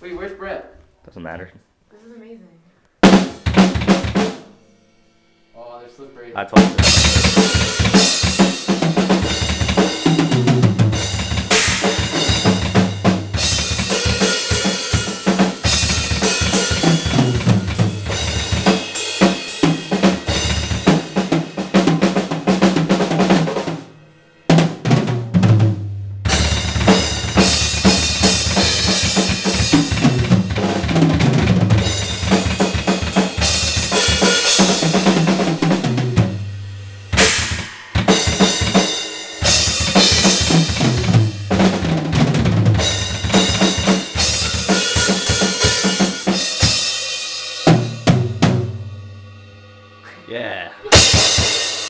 Wait, where's Brett? Doesn't matter. This is amazing. Oh, they're slippery. I told you. Yeah.